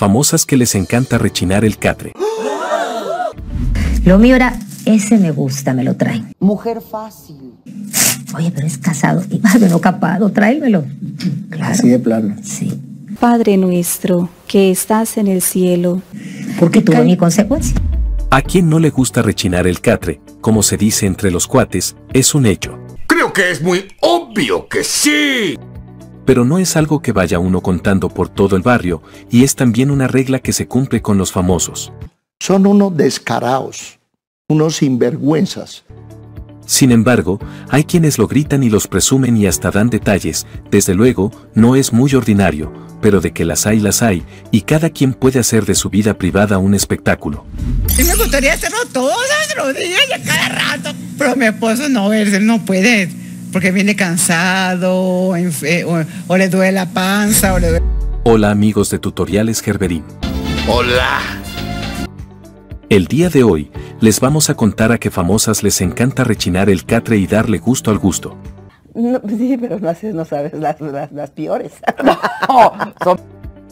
famosas que les encanta rechinar el catre. Lo mío era, ese me gusta, me lo traen. Mujer fácil. Oye, pero es casado y más no capado, tráemelo. Claro. Así de plano. Sí. Padre nuestro, que estás en el cielo. Porque tuvo mi consecuencia. A quien no le gusta rechinar el catre, como se dice entre los cuates, es un hecho. Creo que es muy obvio que sí. Pero no es algo que vaya uno contando por todo el barrio, y es también una regla que se cumple con los famosos. Son unos descarados, unos sinvergüenzas. Sin embargo, hay quienes lo gritan y los presumen y hasta dan detalles, desde luego, no es muy ordinario, pero de que las hay las hay, y cada quien puede hacer de su vida privada un espectáculo. Sí me gustaría hacerlo todos los días y a cada rato, pero mi esposo no, él no puede, porque viene cansado, o, o le duele la panza, o le duele... Hola amigos de Tutoriales Gerberín. Hola. El día de hoy, les vamos a contar a qué famosas les encanta rechinar el catre y darle gusto al gusto. No, sí, pero no, no sabes las, las, las peores.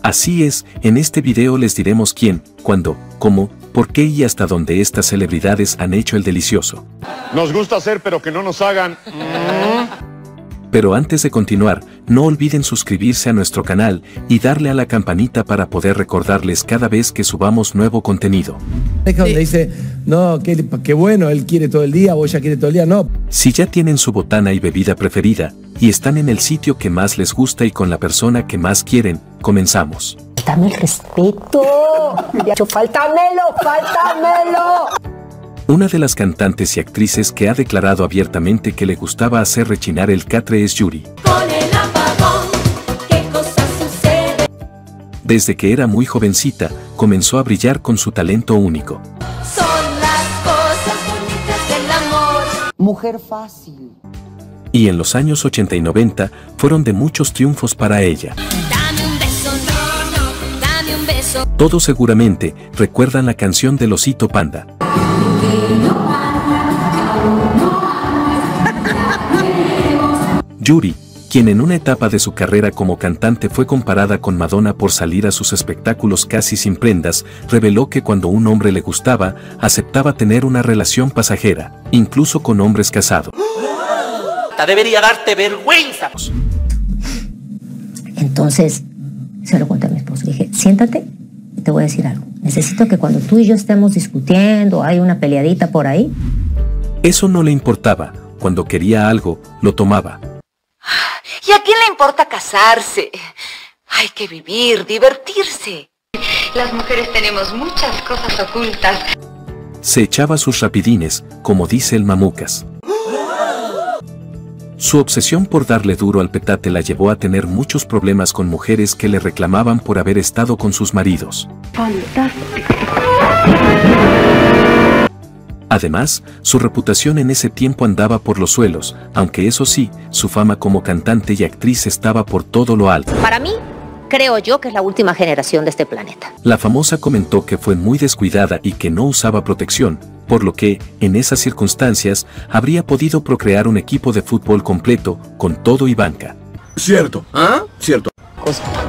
Así es, en este video les diremos quién, cuándo, cómo, por qué y hasta dónde estas celebridades han hecho el delicioso. Nos gusta hacer, pero que no nos hagan... Pero antes de continuar, no olviden suscribirse a nuestro canal y darle a la campanita para poder recordarles cada vez que subamos nuevo contenido. Es donde dice, no, qué, qué bueno, él quiere todo el día, o ella quiere todo el día, no. Si ya tienen su botana y bebida preferida, y están en el sitio que más les gusta y con la persona que más quieren, comenzamos. Dame el respeto. Faltamelo, faltamelo. Una de las cantantes y actrices que ha declarado abiertamente que le gustaba hacer rechinar el catre es Yuri. Con el apagón, ¿qué cosa sucede? Desde que era muy jovencita, comenzó a brillar con su talento único. Son las cosas bonitas del amor. Mujer fácil. Y en los años 80 y 90 fueron de muchos triunfos para ella. Dame un beso, no, no, dame un beso. Todos seguramente recuerdan la canción del osito panda. Yuri, quien en una etapa de su carrera como cantante fue comparada con Madonna por salir a sus espectáculos casi sin prendas, reveló que cuando un hombre le gustaba, aceptaba tener una relación pasajera, incluso con hombres casados. Debería darte vergüenza. Entonces, se lo conté a mi esposo. Dije, siéntate y te voy a decir algo. Necesito que cuando tú y yo estemos discutiendo, hay una peleadita por ahí. Eso no le importaba. Cuando quería algo, lo tomaba. ¿Y a quién le importa casarse? Hay que vivir, divertirse. Las mujeres tenemos muchas cosas ocultas. Se echaba sus rapidines, como dice el mamucas. Su obsesión por darle duro al petate la llevó a tener muchos problemas con mujeres que le reclamaban por haber estado con sus maridos. Fantástico. Además, su reputación en ese tiempo andaba por los suelos, aunque eso sí, su fama como cantante y actriz estaba por todo lo alto. Para mí, creo yo que es la última generación de este planeta. La famosa comentó que fue muy descuidada y que no usaba protección, por lo que, en esas circunstancias, habría podido procrear un equipo de fútbol completo, con todo y banca. Cierto, ¿ah? Cierto.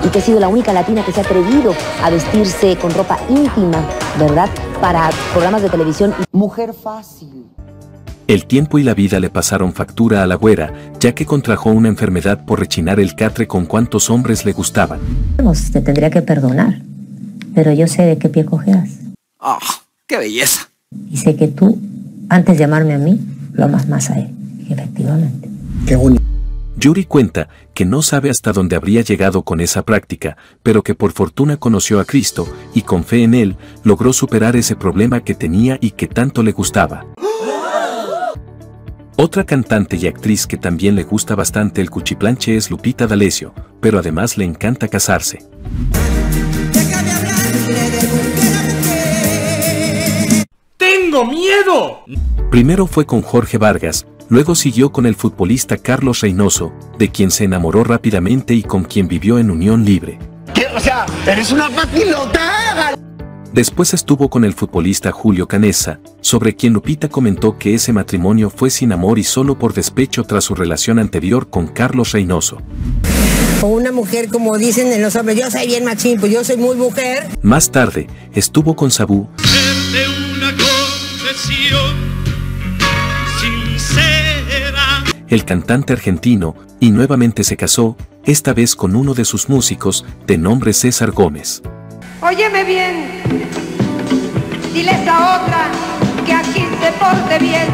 Y que ha sido la única latina que se ha atrevido a vestirse con ropa íntima, ¿verdad? Para programas de televisión. Mujer fácil. El tiempo y la vida le pasaron factura a la güera, ya que contrajo una enfermedad por rechinar el catre con cuantos hombres le gustaban. Te tendría que perdonar, pero yo sé de qué pie cojeas. ¡Ah, qué belleza! Y sé que tú, antes de llamarme a mí, lo amas más a él. Efectivamente. Qué bonito. Yuri cuenta que no sabe hasta dónde habría llegado con esa práctica, pero que por fortuna conoció a Cristo y con fe en él logró superar ese problema que tenía y que tanto le gustaba. Otra cantante y actriz que también le gusta bastante el cuchiplanche es Lupita D'Alessio, pero además le encanta casarse. ¡Tengo miedo! Primero fue con Jorge Vargas, luego siguió con el futbolista Carlos Reynoso, de quien se enamoró rápidamente y con quien vivió en unión libre. ¿Qué? O sea, eres una papilota. Después estuvo con el futbolista Julio Canessa, sobre quien Lupita comentó que ese matrimonio fue sin amor y solo por despecho tras su relación anterior con Carlos Reynoso. Con una mujer, como dicen en los hombres, yo soy bien machín, pues yo soy muy mujer. Más tarde, estuvo con Sabú, de una confesión sincera. el cantante argentino, y nuevamente se casó, esta vez con uno de sus músicos, de nombre César Gómez. Óyeme bien. Dile a otra que aquí se porte bien.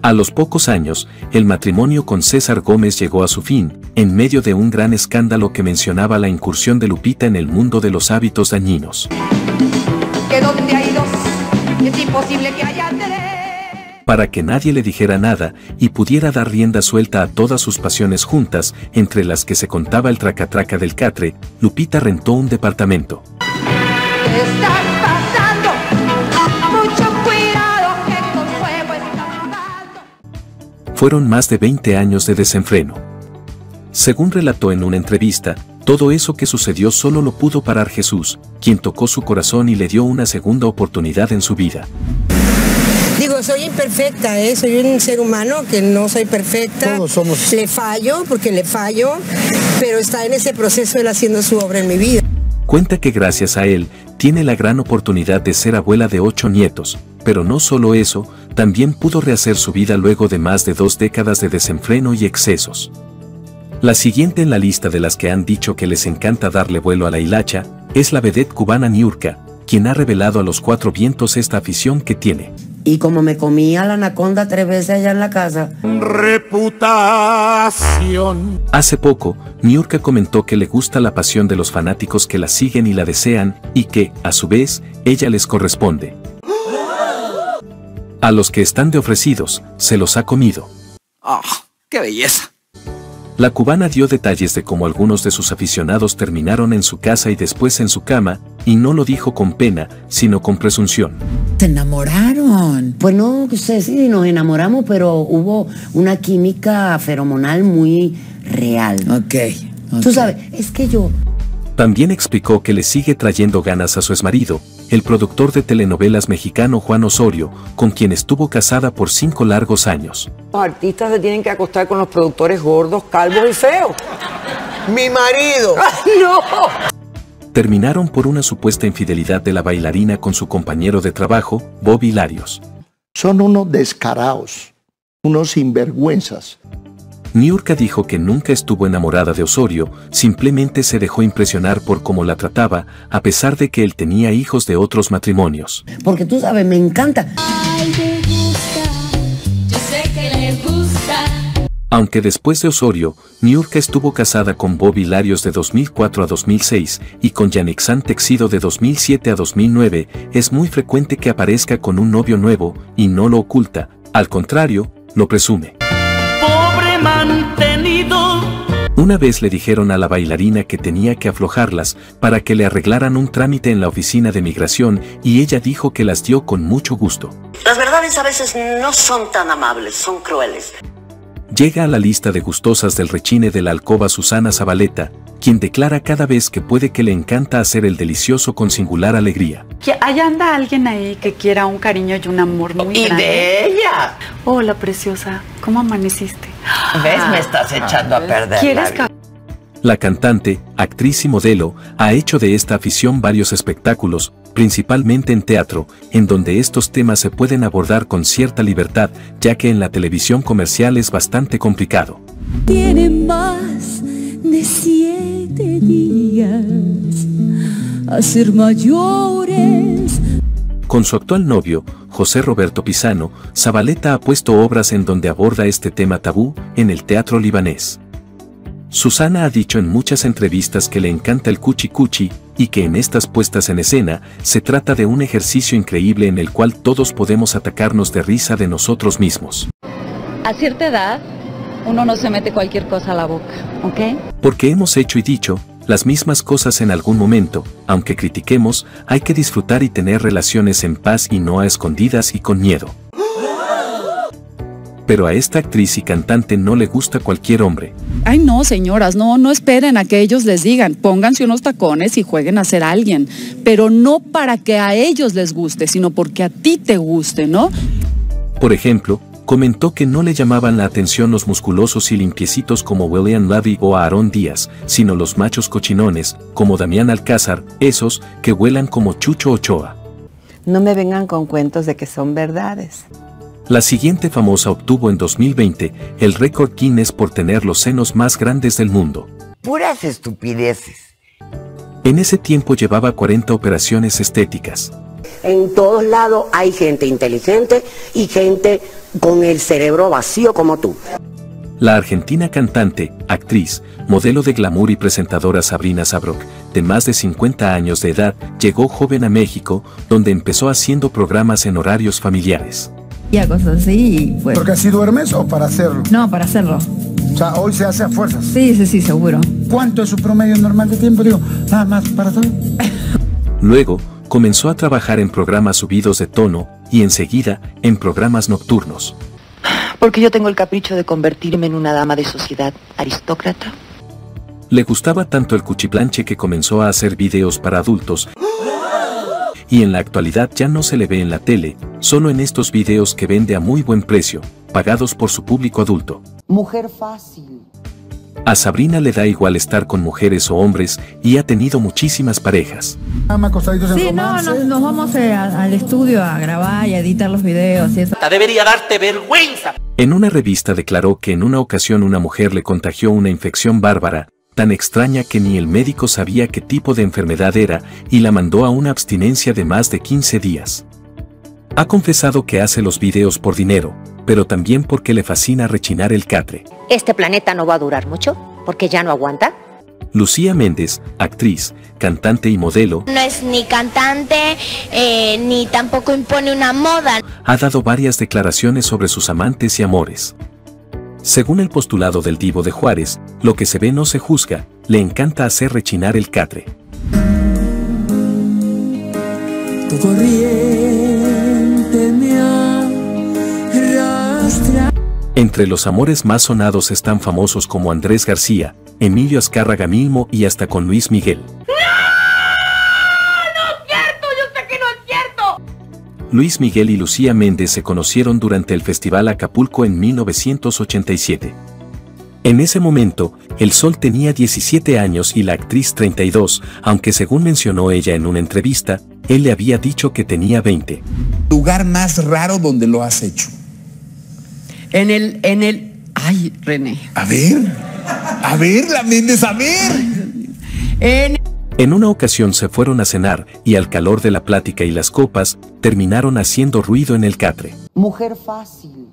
A los pocos años, el matrimonio con César Gómez llegó a su fin, en medio de un gran escándalo que mencionaba la incursión de Lupita en el mundo de los hábitos dañinos. Que donde hay dos, es imposible que haya tres. Para que nadie le dijera nada y pudiera dar rienda suelta a todas sus pasiones juntas, entre las que se contaba el tracatraca del catre, Lupita rentó un departamento. ¿Qué estás pasando? Mucho cuidado que con fuego Fueron más de 20 años de desenfreno. Según relató en una entrevista, todo eso que sucedió solo lo pudo parar Jesús, quien tocó su corazón y le dio una segunda oportunidad en su vida. Digo, soy imperfecta, ¿eh? soy un ser humano que no soy perfecta. Todos somos. Le fallo, porque le fallo, pero está en ese proceso él haciendo su obra en mi vida. Cuenta que gracias a él, tiene la gran oportunidad de ser abuela de ocho nietos, pero no solo eso, también pudo rehacer su vida luego de más de dos décadas de desenfreno y excesos. La siguiente en la lista de las que han dicho que les encanta darle vuelo a la hilacha, es la vedette cubana Niurka, quien ha revelado a los cuatro vientos esta afición que tiene. Y como me comía la anaconda tres veces allá en la casa. Reputación. Hace poco, Niurka comentó que le gusta la pasión de los fanáticos que la siguen y la desean, y que, a su vez, ella les corresponde. A los que están de ofrecidos, se los ha comido. ¡Ah! ¡Qué belleza! La cubana dio detalles de cómo algunos de sus aficionados terminaron en su casa y después en su cama, y no lo dijo con pena, sino con presunción. Se enamoraron. Pues no, pues sí, nos enamoramos, pero hubo una química feromonal muy real. Ok. Tú sabes, es que yo, También explicó que le sigue trayendo ganas a su exmarido, el productor de telenovelas mexicano Juan Osorio, con quien estuvo casada por cinco largos años. Los artistas se tienen que acostar con los productores gordos, calvos y feos. Mi marido. ¡No! Terminaron por una supuesta infidelidad de la bailarina con su compañero de trabajo, Bob Hilarios. Son unos descarados, unos sinvergüenzas. Niurka dijo que nunca estuvo enamorada de Osorio, simplemente se dejó impresionar por cómo la trataba, a pesar de que él tenía hijos de otros matrimonios. porque tú sabes, me encanta. Yo sé que le gusta. Aunque después de Osorio, Niurka estuvo casada con Bob Hilarios de 2004 a 2006 y con Yanixan Texido de 2007 a 2009, es muy frecuente que aparezca con un novio nuevo, y no lo oculta, al contrario, lo presume. Mantenido. Una vez le dijeron a la bailarina que tenía que aflojarlas para que le arreglaran un trámite en la oficina de migración y ella dijo que las dio con mucho gusto. Las verdades a veces no son tan amables, son crueles. Llega a la lista de gustosas del rechine de la alcoba Susana Zabaleta, quien declara cada vez que puede que le encanta hacer el delicioso con singular alegría. Que allá anda alguien ahí que quiera un cariño y un amor muy Y grande. de ella. Hola, preciosa. ¿Cómo amaneciste? ¿Ves? Me estás echando a perder la ¿Quieres vida. ca- La cantante, actriz y modelo, ha hecho de esta afición varios espectáculos, principalmente en teatro, en donde estos temas se pueden abordar con cierta libertad, ya que en la televisión comercial es bastante complicado. Tiene más de siete días a ser mayores. Con su actual novio, José Roberto Pisano, Zabaleta ha puesto obras en donde aborda este tema tabú en el teatro libanés. Susana ha dicho en muchas entrevistas que le encanta el cuchi cuchi y que en estas puestas en escena se trata de un ejercicio increíble en el cual todos podemos atacarnos de risa de nosotros mismos. A cierta edad, uno no se mete cualquier cosa a la boca, ¿ok? Porque hemos hecho y dicho las mismas cosas en algún momento, aunque critiquemos, hay que disfrutar y tener relaciones en paz y no a escondidas y con miedo. Pero a esta actriz y cantante no le gusta cualquier hombre. Ay, no, señoras, no, no esperen a que ellos les digan, pónganse unos tacones y jueguen a ser alguien, pero no para que a ellos les guste, sino porque a ti te guste, ¿no? Por ejemplo, comentó que no le llamaban la atención los musculosos y limpiecitos como William Levy o Aaron Díaz, sino los machos cochinones, como Damián Alcázar, esos que huelan como Chucho Ochoa. No me vengan con cuentos de que son verdades. La siguiente famosa obtuvo en 2020 el récord Guinness por tener los senos más grandes del mundo. Puras estupideces. En ese tiempo llevaba 40 operaciones estéticas. En todos lados hay gente inteligente y gente con el cerebro vacío como tú. La argentina cantante, actriz, modelo de glamour y presentadora Sabrina Sabrok, de más de 50 años de edad, llegó joven a México, donde empezó haciendo programas en horarios familiares. Y a cosas así, pues. ¿Porque así duermes o para hacerlo? No, para hacerlo. O sea, hoy se hace a fuerzas. Sí, sí, sí, seguro. ¿Cuánto es su promedio normal de tiempo? Digo, nada más para todo. Luego, comenzó a trabajar en programas subidos de tono y enseguida en programas nocturnos. Porque yo tengo el capricho de convertirme en una dama de sociedad aristócrata. Le gustaba tanto el cuchiplanche que comenzó a hacer videos para adultos. Y en la actualidad ya no se le ve en la tele, solo en estos videos que vende a muy buen precio, pagados por su público adulto. Mujer fácil. A Sabrina le da igual estar con mujeres o hombres y ha tenido muchísimas parejas. Sí, no, nos, nos vamos eh, a- al estudio a grabar y a editar los videos y eso. Debería darte vergüenza. En una revista declaró que en una ocasión una mujer le contagió una infección bárbara, tan extraña que ni el médico sabía qué tipo de enfermedad era y la mandó a una abstinencia de más de 15 días. Ha confesado que hace los videos por dinero, pero también porque le fascina rechinar el catre. Este planeta no va a durar mucho, porque ya no aguanta. Lucía Méndez, actriz, cantante y modelo, No es ni cantante, eh, ni tampoco impone una moda. ha dado varias declaraciones sobre sus amantes y amores. Según el postulado del Divo de Juárez, lo que se ve no se juzga, le encanta hacer rechinar el catre. Entre los amores más sonados están famosos como Andrés García, Emilio Azcárraga Milmo y hasta con Luis Miguel. Luis Miguel y Lucía Méndez se conocieron durante el Festival Acapulco en 1987. En ese momento, el Sol tenía 17 años y la actriz 32, aunque según mencionó ella en una entrevista, él le había dicho que tenía 20. Lugar más raro donde lo has hecho. En el, en el. Ay, René. A ver, a ver, la Méndez, a ver. En En una ocasión se fueron a cenar y al calor de la plática y las copas, terminaron haciendo ruido en el catre. Mujer fácil.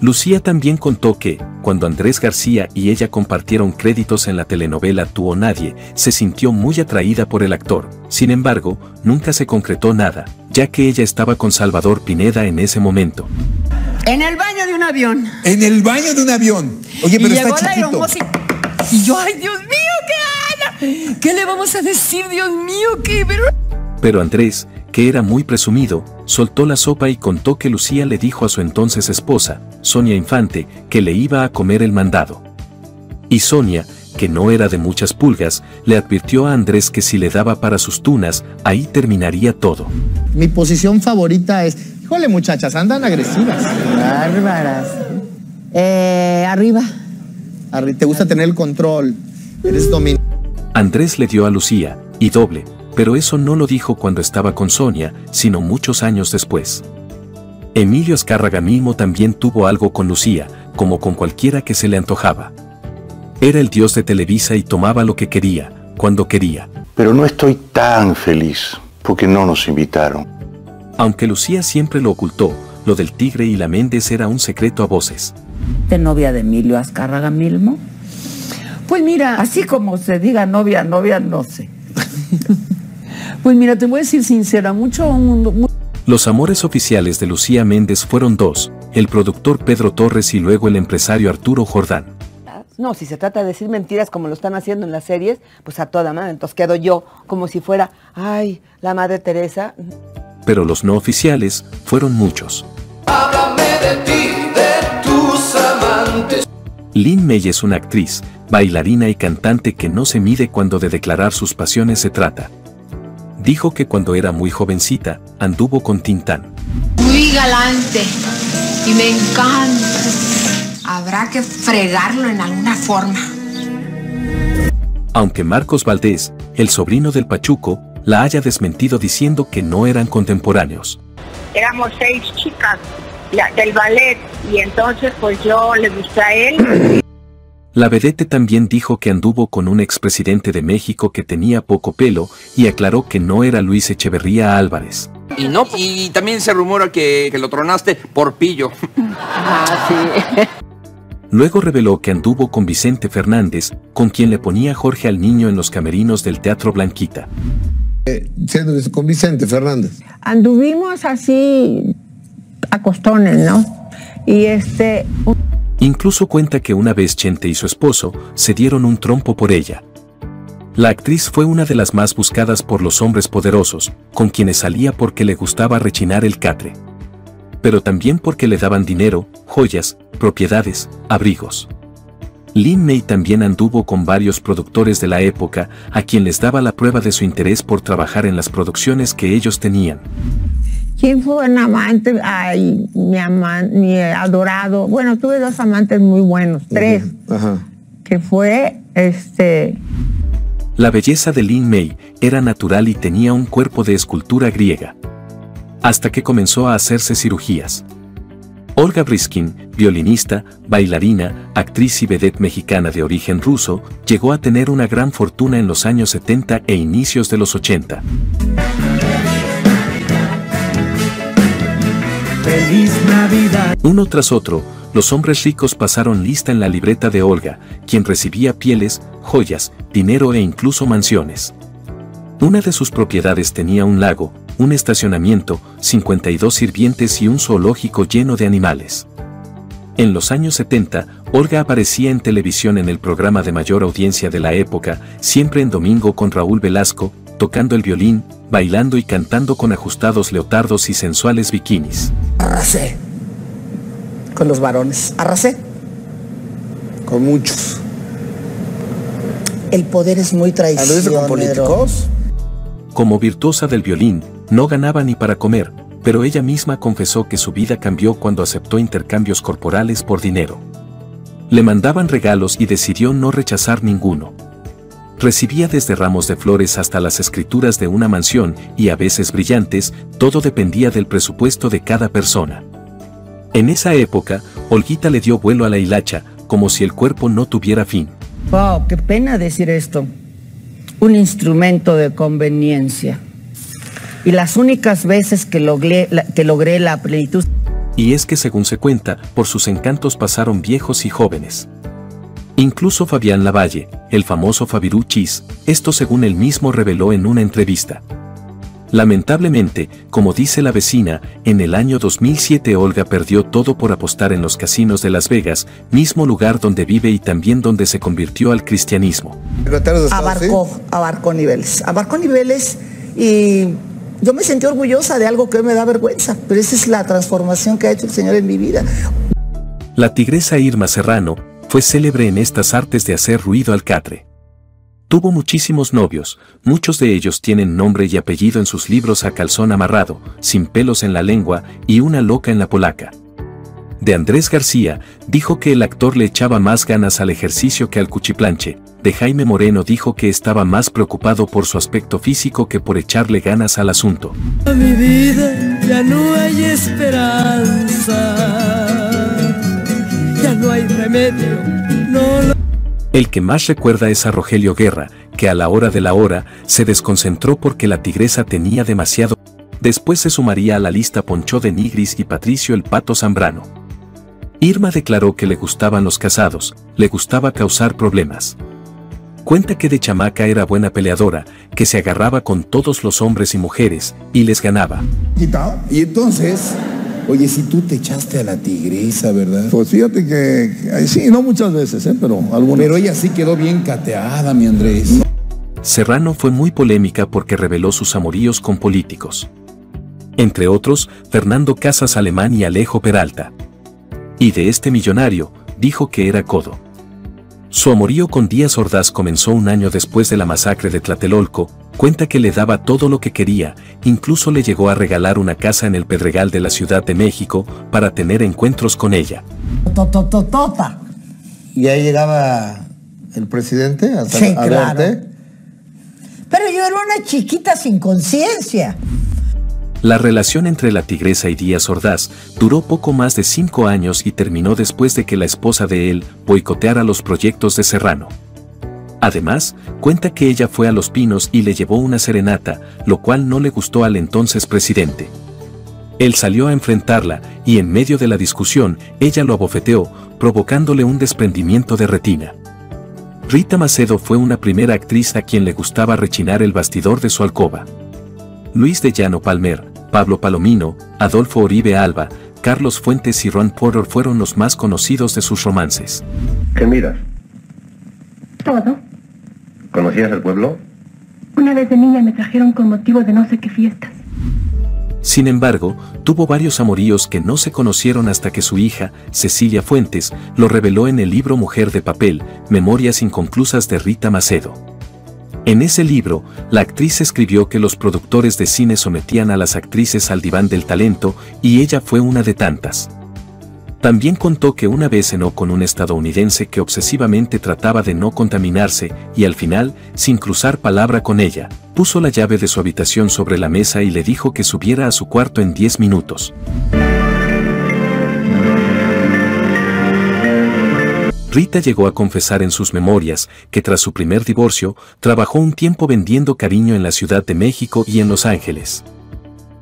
Lucía también contó que, cuando Andrés García y ella compartieron créditos en la telenovela Tú o Nadie, se sintió muy atraída por el actor. Sin embargo, nunca se concretó nada, ya que ella estaba con Salvador Pineda en ese momento. En el baño de un avión. En el baño de un avión. Oye, y pero llegó está la chiquito. aeromoza y- Y yo, ay, Dios mío, ¿qué Ana? ¿Qué le vamos a decir, Dios mío? ¿Qué? Pero... Pero Andrés, que era muy presumido, soltó la sopa y contó que Lucía le dijo a su entonces esposa, Sonia Infante, que le iba a comer el mandado. Y Sonia, que no era de muchas pulgas, le advirtió a Andrés que si le daba para sus tunas, ahí terminaría todo. Mi posición favorita es, híjole muchachas, andan agresivas. Bárbaras. Eh, arriba. Arri- Te gusta tener el control. Eres dominante. Andrés le dio a Lucía, y doble, pero eso no lo dijo cuando estaba con Sonia, sino muchos años después. Emilio Azcárraga mismo también tuvo algo con Lucía, como con cualquiera que se le antojaba. Era el dios de Televisa y tomaba lo que quería, cuando quería. Pero no estoy tan feliz porque no nos invitaron. Aunque Lucía siempre lo ocultó, lo del tigre y la Méndez era un secreto a voces. ¿De novia de Emilio Azcárraga Milmo? Pues mira. Así como se diga novia, novia, no sé. Pues mira, te voy a decir sincera, mucho Los amores oficiales de Lucía Méndez fueron dos, el productor Pedro Torres y luego el empresario Arturo Jordán. No, si se trata de decir mentiras como lo están haciendo en las series, pues a toda madre. Entonces quedo yo como si fuera, ay, la madre Teresa. Pero los no oficiales fueron muchos. Háblame de ti, de tus amantes. Lynn May es una actriz, bailarina y cantante que no se mide cuando de declarar sus pasiones se trata. Dijo que cuando era muy jovencita, anduvo con Tintán. Muy galante. y me encanta. Habrá que fregarlo en alguna forma. Aunque Marcos Valdés, el sobrino del Pachuco, la haya desmentido diciendo que no eran contemporáneos. Éramos seis chicas la- del ballet y entonces pues yo le gusté a él. La vedette también dijo que anduvo con un expresidente de México que tenía poco pelo y aclaró que no era Luis Echeverría Álvarez. Y no, y también se rumora que, que lo tronaste por pillo. Luego reveló que anduvo con Vicente Fernández, con quien le ponía Jorge al niño en los camerinos del Teatro Blanquita. Siendo con Vicente Fernández. Anduvimos así a costones, ¿no? Y este, Incluso cuenta que una vez Chente y su esposo se dieron un trompo por ella. La actriz fue una de las más buscadas por los hombres poderosos, con quienes salía porque le gustaba rechinar el catre. Pero también porque le daban dinero, joyas, propiedades, abrigos. Lin May también anduvo con varios productores de la época, a quien les daba la prueba de su interés por trabajar en las producciones que ellos tenían. ¿Quién fue un amante? Ay, mi amante, mi adorado. Bueno, tuve dos amantes muy buenos, tres, Ajá. que fue este La belleza de Lin May era natural y tenía un cuerpo de escultura griega. Hasta que comenzó a hacerse cirugías. Olga Briskin, violinista, bailarina, actriz y vedette mexicana de origen ruso, llegó a tener una gran fortuna en los años 70 e inicios de los 80. Feliz Navidad. Uno tras otro, los hombres ricos pasaron lista en la libreta de Olga, quien recibía pieles, joyas, dinero e incluso mansiones. Una de sus propiedades tenía un lago, un estacionamiento, 52 sirvientes y un zoológico lleno de animales. En los años 70, Olga aparecía en televisión en el programa de mayor audiencia de la época, siempre en domingo con Raúl Velasco, tocando el violín, bailando y cantando con ajustados leotardos y sensuales bikinis. Arrasé. Con los varones. Arrasé. Con muchos. El poder es muy ¿Anduviste traicionero. con políticos? Como virtuosa del violín, no ganaba ni para comer, pero ella misma confesó que su vida cambió cuando aceptó intercambios corporales por dinero. Le mandaban regalos y decidió no rechazar ninguno. Recibía desde ramos de flores hasta las escrituras de una mansión y a veces brillantes, todo dependía del presupuesto de cada persona. En esa época, Olguita le dio vuelo a la hilacha, como si el cuerpo no tuviera fin. Wow, qué pena decir esto. Un instrumento de conveniencia. Y las únicas veces que logré la, que logré la plenitud. Y es que según se cuenta, por sus encantos pasaron viejos y jóvenes. Incluso Fabián Lavalle, el famoso Fabiruchis, esto según él mismo reveló en una entrevista. Lamentablemente, como dice la vecina, en el año 2007 Olga perdió todo por apostar en los casinos de Las Vegas, mismo lugar donde vive y también donde se convirtió al cristianismo. Abarcó, abarcó niveles. Abarcó niveles y yo me sentí orgullosa de algo que hoy me da vergüenza, pero esa es la transformación que ha hecho el Señor en mi vida. La tigresa Irma Serrano fue célebre en estas artes de hacer ruido al catre. Tuvo muchísimos novios, muchos de ellos tienen nombre y apellido en sus libros a calzón amarrado, sin pelos en la lengua y una loca en la polaca. De Andrés García, dijo que el actor le echaba más ganas al ejercicio que al cuchiplanche. De Jaime Moreno dijo que estaba más preocupado por su aspecto físico que por echarle ganas al asunto. Mi vida ya no hay esperanza. Ya no hay remedio. No lo El que más recuerda es a Rogelio Guerra, que a la hora de la hora se desconcentró porque la tigresa tenía demasiado. Después se sumaría a la lista Poncho de Nigris y Patricio el Pato Zambrano. Irma declaró que le gustaban los casados, le gustaba causar problemas. Cuenta que de chamaca era buena peleadora, que se agarraba con todos los hombres y mujeres, y les ganaba. ¿Quitado? Y entonces, oye, si tú te echaste a la tigresa, ¿verdad? Pues fíjate que, ay, sí, no muchas veces, ¿eh? pero algunas. Pero ella sí quedó bien cateada, mi Andrés. Serrano fue muy polémica porque reveló sus amoríos con políticos. Entre otros, Fernando Casas Alemán y Alejo Peralta. Y de este millonario, dijo que era codo. Su amorío con Díaz Ordaz comenzó un año después de la masacre de Tlatelolco, Cuenta que le daba todo lo que quería, incluso le llegó a regalar una casa en el Pedregal de la Ciudad de México para tener encuentros con ella. Totototota. Y ahí llegaba el presidente a, Sí, a claro. verte. Pero yo era una chiquita sin conciencia. La relación entre la tigresa y Díaz Ordaz duró poco más de cinco años y terminó después de que la esposa de él boicoteara los proyectos de Serrano. Además, cuenta que ella fue a Los Pinos y le llevó una serenata, lo cual no le gustó al entonces presidente. Él salió a enfrentarla y en medio de la discusión, ella lo abofeteó, provocándole un desprendimiento de retina. Rita Macedo fue una primera actriz a quien le gustaba rechinar el bastidor de su alcoba. Luis de Llano Palmer, Pablo Palomino, Adolfo Oribe Alba, Carlos Fuentes y Ron Porter fueron los más conocidos de sus romances. ¿Qué miras? Todo. ¿Conocías el pueblo? Una vez de niña me trajeron con motivo de no sé qué fiestas. Sin embargo, tuvo varios amoríos que no se conocieron hasta que su hija, Cecilia Fuentes, lo reveló en el libro Mujer de Papel, Memorias Inconclusas de Rita Macedo. En ese libro, la actriz escribió que los productores de cine sometían a las actrices al diván del talento y ella fue una de tantas. También contó que una vez cenó con un estadounidense que obsesivamente trataba de no contaminarse y al final, sin cruzar palabra con ella, puso la llave de su habitación sobre la mesa y le dijo que subiera a su cuarto en 10 minutos. Rita llegó a confesar en sus memorias que tras su primer divorcio, trabajó un tiempo vendiendo cariño en la Ciudad de México y en Los Ángeles.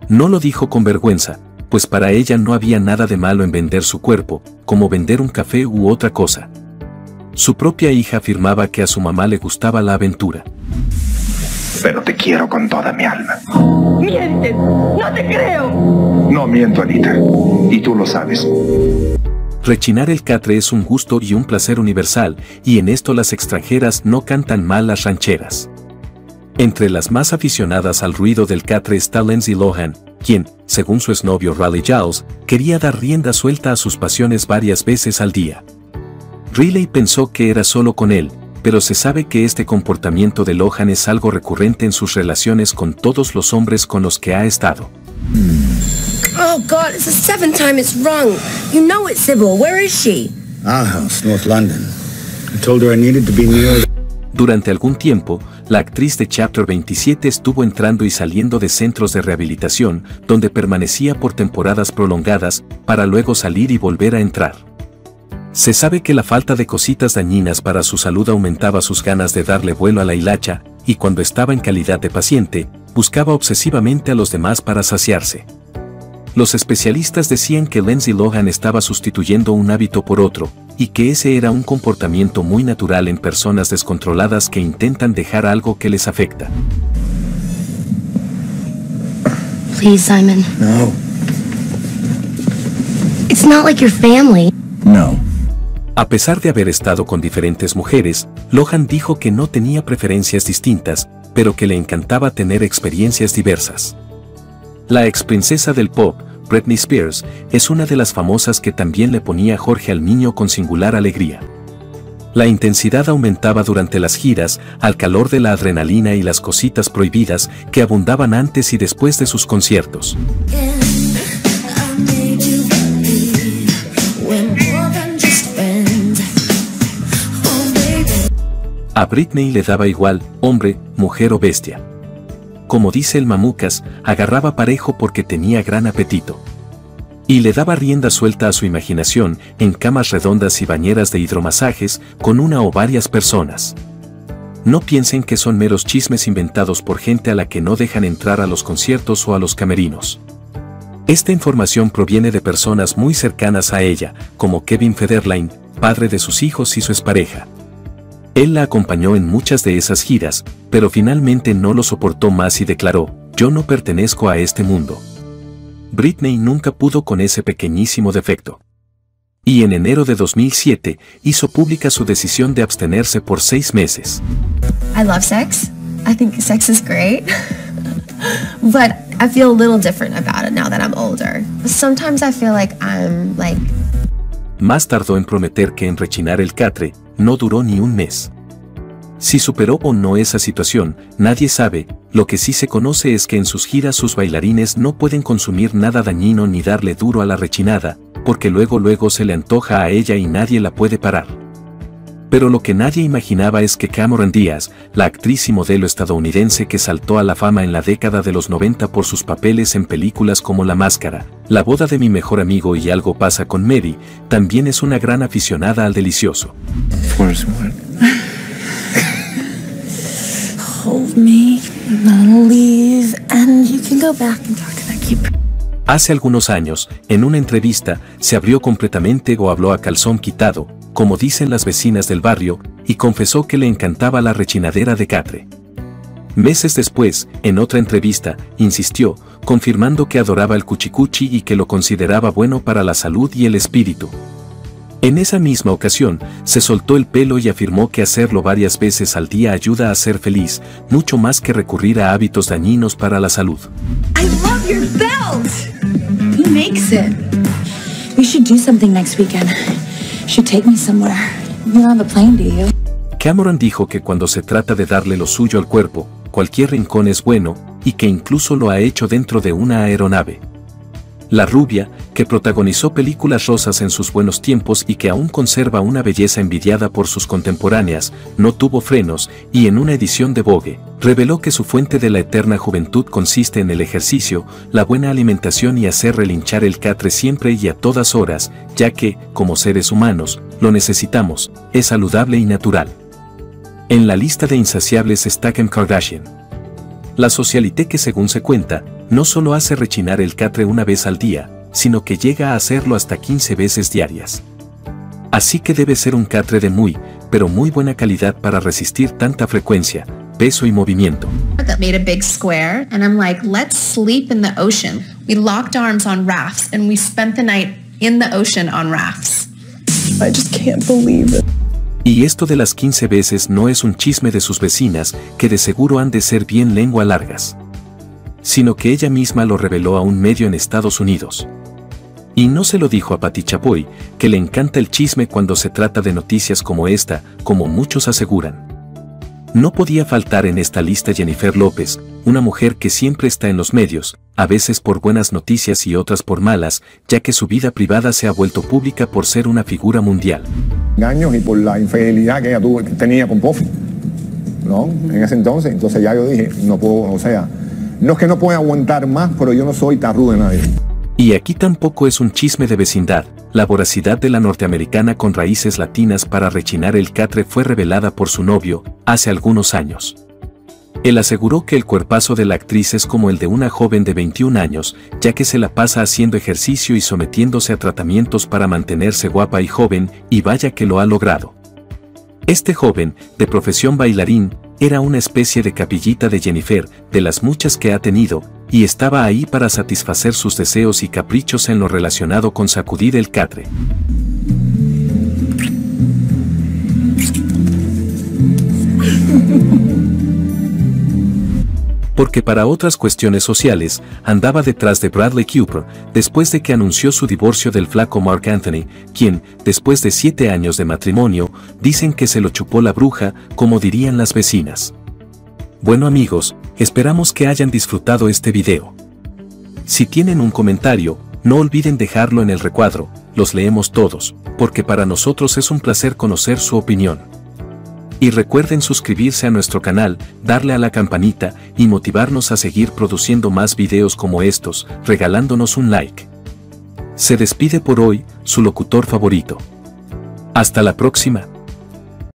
No lo dijo con vergüenza, pues para ella no había nada de malo en vender su cuerpo, como vender un café u otra cosa. Su propia hija afirmaba que a su mamá le gustaba la aventura. Pero te quiero con toda mi alma. ¡Mientes! ¡No te creo! No miento, Anita. Y tú lo sabes. Rechinar el catre es un gusto y un placer universal, y en esto las extranjeras no cantan mal las rancheras. Entre las más aficionadas al ruido del catre está Lindsay Lohan, quien, según su exnovio Raleigh Giles, quería dar rienda suelta a sus pasiones varias veces al día. Riley pensó que era solo con él, pero se sabe que este comportamiento de Lohan es algo recurrente en sus relaciones con todos los hombres con los que ha estado. Oh God, it's the seventh time it's rung. You know it, Sybil. Where is she? Our house, North London. I told her I needed to be near. Durante algún tiempo, la actriz de Chapter 27 estuvo entrando y saliendo de centros de rehabilitación, donde permanecía por temporadas prolongadas, para luego salir y volver a entrar. Se sabe que la falta de cositas dañinas para su salud aumentaba sus ganas de darle vuelo a la hilacha, y cuando estaba en calidad de paciente, buscaba obsesivamente a los demás para saciarse. Los especialistas decían que Lindsay Lohan estaba sustituyendo un hábito por otro, y que ese era un comportamiento muy natural en personas descontroladas que intentan dejar algo que les afecta. Please, Simon. No. It's not like your family. No. A pesar de haber estado con diferentes mujeres, Lohan dijo que no tenía preferencias distintas, pero que le encantaba tener experiencias diversas. La ex princesa del pop, Britney Spears, es una de las famosas que también le ponía Jorge al niño con singular alegría. La intensidad aumentaba durante las giras, al calor de la adrenalina y las cositas prohibidas que abundaban antes y después de sus conciertos. A Britney le daba igual, hombre, mujer o bestia. Como dice el mamucas, agarraba parejo porque tenía gran apetito. Y le daba rienda suelta a su imaginación en camas redondas y bañeras de hidromasajes con una o varias personas. No piensen que son meros chismes inventados por gente a la que no dejan entrar a los conciertos o a los camerinos. Esta información proviene de personas muy cercanas a ella, como Kevin Federline, padre de sus hijos y su expareja. Él la acompañó en muchas de esas giras, pero finalmente no lo soportó más y declaró, yo no pertenezco a este mundo. Britney nunca pudo con ese pequeñísimo defecto. Y en enero de 2007 hizo pública su decisión de abstenerse por seis meses. I love sex. I think sex is great. but I feel a little different about it now that I'm older. Sometimes I feel like I'm like Más tardó en prometer que en rechinar el catre, no duró ni un mes. Si superó o no esa situación, nadie sabe, lo que sí se conoce es que en sus giras sus bailarines no pueden consumir nada dañino ni darle duro a la rechinada, porque luego luego se le antoja a ella y nadie la puede parar. Pero lo que nadie imaginaba es que Cameron Díaz, la actriz y modelo estadounidense que saltó a la fama en la década de los 90 por sus papeles en películas como La Máscara, La boda de mi mejor amigo y Algo pasa con Mary, también es una gran aficionada al delicioso. Hold me, I'll leave, and you can go back and talk to that keeper. Hace algunos años, en una entrevista, se abrió completamente o habló a calzón quitado, como dicen las vecinas del barrio, y confesó que le encantaba la rechinadera de Catre. Meses después, en otra entrevista, insistió, confirmando que adoraba el cuchicuchi y que lo consideraba bueno para la salud y el espíritu. En esa misma ocasión, se soltó el pelo y afirmó que hacerlo varias veces al día ayuda a ser feliz, mucho más que recurrir a hábitos dañinos para la salud. I love your belt! Who makes it? We should do something next weekend. Cameron dijo que cuando se trata de darle lo suyo al cuerpo, cualquier rincón es bueno, y que incluso lo ha hecho dentro de una aeronave. La rubia, que protagonizó películas rosas en sus buenos tiempos y que aún conserva una belleza envidiada por sus contemporáneas, no tuvo frenos y en una edición de Vogue, reveló que su fuente de la eterna juventud consiste en el ejercicio, la buena alimentación y hacer relinchar el catre siempre y a todas horas, ya que, como seres humanos, lo necesitamos, es saludable y natural. En la lista de insaciables está Kim Kardashian. La socialité que según se cuenta, no solo hace rechinar el catre una vez al día, sino que llega a hacerlo hasta 15 veces diarias. Así que debe ser un catre de muy, pero muy buena calidad para resistir tanta frecuencia, peso y movimiento. that made a big square and I'm like, let's sleep in the ocean. We locked arms on rafts and we spent the night in the ocean on rafts. I just can't believe it. Y esto de las 15 veces no es un chisme de sus vecinas, que de seguro han de ser bien lengua largas. Sino que ella misma lo reveló a un medio en Estados Unidos. Y no se lo dijo a Pati Chapoy, que le encanta el chisme cuando se trata de noticias como esta, como muchos aseguran. No podía faltar en esta lista Jennifer López, una mujer que siempre está en los medios, a veces por buenas noticias y otras por malas, ya que su vida privada se ha vuelto pública por ser una figura mundial. y por la infidelidad que ella tuvo, que tenía con ¿no? En ese entonces, entonces ya yo dije, no puedo, o sea, no es que no pueda aguantar más, pero yo no soy tarru de nadie. Y aquí tampoco es un chisme de vecindad, la voracidad de la norteamericana con raíces latinas para rechinar el catre fue revelada por su novio, hace algunos años. Él aseguró que el cuerpazo de la actriz es como el de una joven de 21 años, ya que se la pasa haciendo ejercicio y sometiéndose a tratamientos para mantenerse guapa y joven, y vaya que lo ha logrado. Este joven, de profesión bailarín, era una especie de capillita de Jennifer, de las muchas que ha tenido, y estaba ahí para satisfacer sus deseos y caprichos en lo relacionado con sacudir el catre. Porque para otras cuestiones sociales, andaba detrás de Bradley Cooper, después de que anunció su divorcio del flaco Mark Anthony, quien, después de siete años de matrimonio, dicen que se lo chupó la bruja, como dirían las vecinas. Bueno amigos, esperamos que hayan disfrutado este video. Si tienen un comentario, no olviden dejarlo en el recuadro, los leemos todos, porque para nosotros es un placer conocer su opinión. Y recuerden suscribirse a nuestro canal, darle a la campanita y motivarnos a seguir produciendo más videos como estos, regalándonos un like. Se despide por hoy, su locutor favorito. Hasta la próxima.